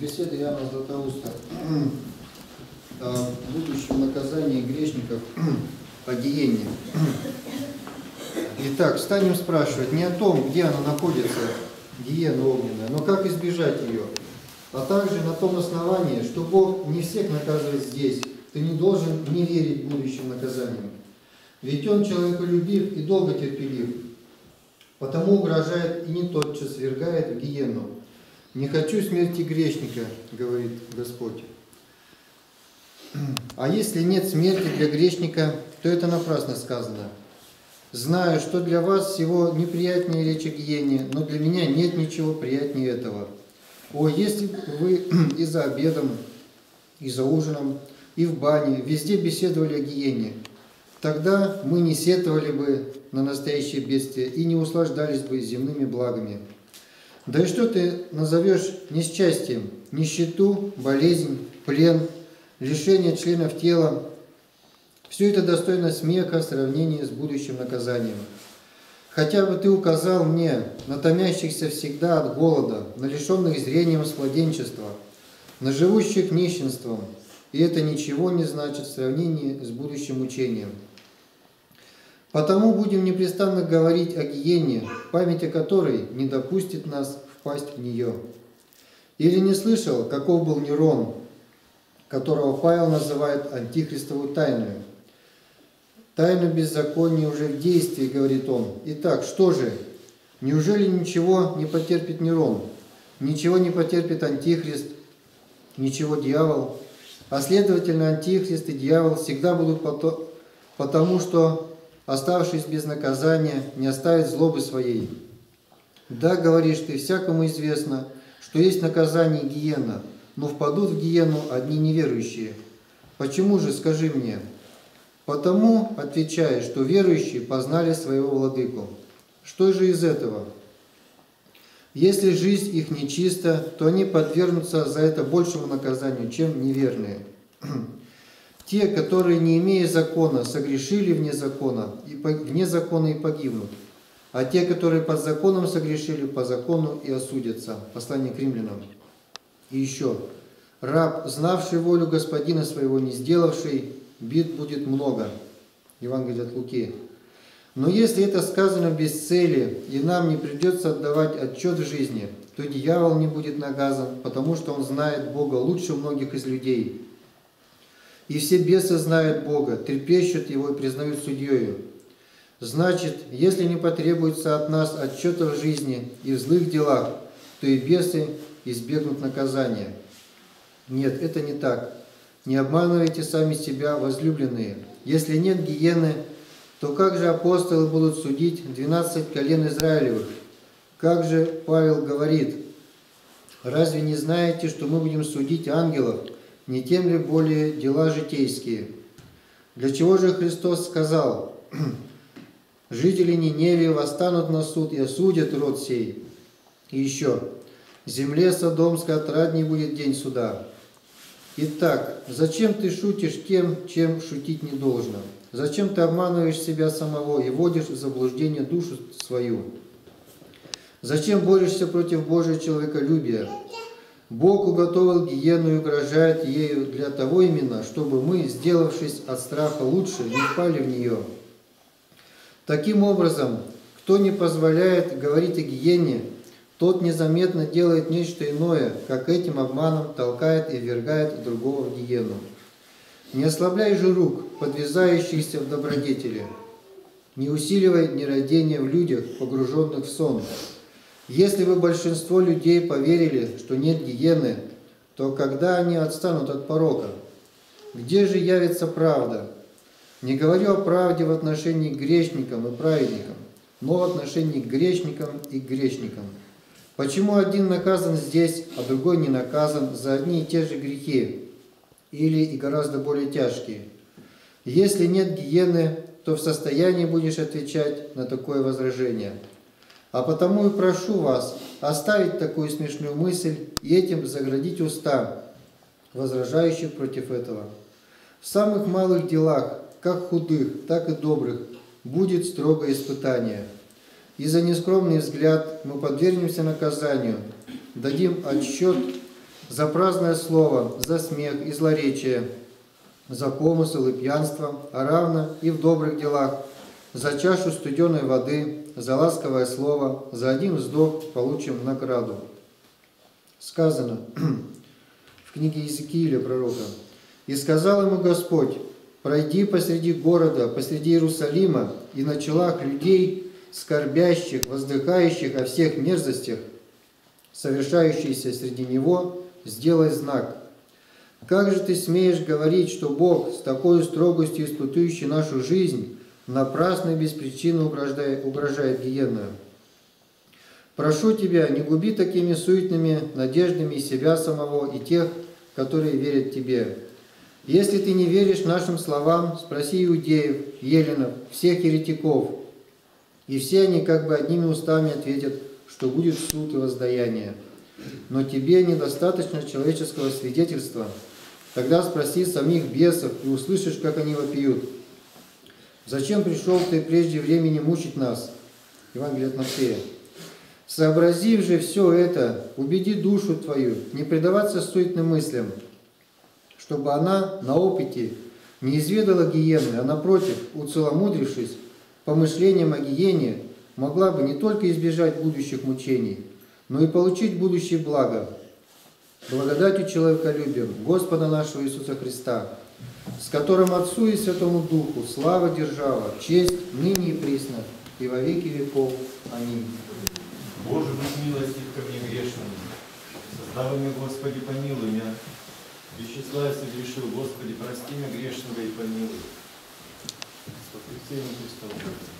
беседы Иоанна Златоуста о будущем наказании грешников по гиенне. Итак, станем спрашивать не о том, где она находится, гиена огненная, но как избежать ее, а также на том основании, что Бог не всех наказывает здесь, ты не должен не верить будущим наказаниям. Ведь Он человеколюбив и долго терпелив, потому угрожает и не тотчас свергает гиену. Не хочу смерти грешника, говорит Господь. А если нет смерти для грешника, то это напрасно сказано. Знаю, что для вас всего неприятнее речь о гиене, но для меня нет ничего приятнее этого. О, если вы и за обедом, и за ужином, и в бане везде беседовали о гиене, тогда мы не сетовали бы на настоящее бедствие и не услаждались бы земными благами. Да и что ты назовешь несчастьем? Нищету, болезнь, плен, лишение членов тела. Все это достойно смеха в сравнении с будущим наказанием. Хотя бы ты указал мне на томящихся всегда от голода, на лишенных зрением с на живущих нищенством, и это ничего не значит в сравнении с будущим учением. Потому будем непрестанно говорить о гиене, память о которой не допустит нас впасть в нее. Или не слышал, каков был Нерон, которого Павел называет антихристовую тайную. Тайна беззакония уже в действии, говорит он. Итак, что же? Неужели ничего не потерпит Нерон? Ничего не потерпит антихрист? Ничего дьявол? А следовательно, антихрист и дьявол всегда будут потому, что, оставшись без наказания, не оставят злобы своей. Да, говоришь ты, всякому известно, что есть наказание гиена – но впадут в гиену одни неверующие. Почему же, скажи мне? Потому, отвечая, что верующие познали своего владыку. Что же из этого? Если жизнь их нечиста, то они подвергнутся за это большему наказанию, чем неверные. Те, которые, не имея закона, согрешили вне закона, и вне закона и погибнут. А те, которые под законом согрешили, по закону и осудятся. Послание к римлянам. И еще, раб, знавший волю господина своего, не сделавший, бит будет много. Евангелие от Луки. Но если это сказано без цели, и нам не придется отдавать отчет в жизни, то дьявол не будет наказан, потому что он знает Бога лучше многих из людей. И все бесы знают Бога, трепещут Его и признают судьею. Значит, если не потребуется от нас отчета в жизни и в злых делах, то и бесы избегнут наказания. Нет, это не так. Не обманывайте сами себя, возлюбленные. Если нет гиены, то как же апостолы будут судить 12 колен Израилевых? Как же Павел говорит, разве не знаете, что мы будем судить ангелов, не тем ли более дела житейские? Для чего же Христос сказал, жители Ниневии восстанут на суд и осудят род сей? И еще, земле Содомской отрадней будет день суда. Итак, зачем ты шутишь тем, чем шутить не должно? Зачем ты обманываешь себя самого и водишь в заблуждение душу свою? Зачем борешься против Божьего человеколюбия? Бог уготовил гиену и угрожает ею для того именно, чтобы мы, сделавшись от страха лучше, не впали в нее. Таким образом, кто не позволяет говорить о гиене, тот незаметно делает нечто иное, как этим обманом толкает и ввергает другого в гиену. Не ослабляй же рук, подвязающихся в добродетели. Не усиливай нерадение в людях, погруженных в сон. Если бы большинство людей поверили, что нет гиены, то когда они отстанут от порока? Где же явится правда? Не говорю о правде в отношении к грешникам и праведникам, но в отношении к грешникам и грешникам. Почему один наказан здесь, а другой не наказан за одни и те же грехи, или и гораздо более тяжкие? Если нет гиены, то в состоянии будешь отвечать на такое возражение. А потому и прошу вас оставить такую смешную мысль и этим заградить уста, возражающих против этого. В самых малых делах, как худых, так и добрых, будет строгое испытание – и за нескромный взгляд мы подвергнемся наказанию, дадим отсчет за праздное слово, за смех и злоречие, за помысл и пьянство, а равно и в добрых делах, за чашу студеной воды, за ласковое слово, за один вздох получим награду. Сказано в книге Иезекииля пророка, «И сказал ему Господь, пройди посреди города, посреди Иерусалима, и на челах людей, скорбящих, воздыхающих о всех мерзостях, совершающийся среди него, сделай знак. Как же ты смеешь говорить, что Бог с такой строгостью испытующий нашу жизнь, напрасно и без причины угрожает, угрожает гиенную? Прошу тебя, не губи такими суетными надеждами себя самого, и тех, которые верят тебе. Если ты не веришь нашим словам, спроси иудеев, еленов, всех еретиков, и все они как бы одними устами ответят, что будет суд и воздаяние. Но тебе недостаточно человеческого свидетельства. Тогда спроси самих бесов и услышишь, как они вопиют. Зачем пришел ты прежде времени мучить нас? Евангелие от Матфея. Сообразив же все это, убеди душу твою, не предаваться суетным мыслям, чтобы она на опыте не изведала гиены, а напротив, уцеломудрившись, помышлением о гиене, могла бы не только избежать будущих мучений, но и получить будущее благо, благодатью человеколюбием Господа нашего Иисуса Христа, с которым Отцу и Святому Духу слава держава, честь ныне и присно, и во веки веков. Аминь. Боже, будь милостив ко мне грешному. Создав меня, Господи, помилуй меня. Я согрешил, Господи, прости меня грешного и помилуй. С Христовым.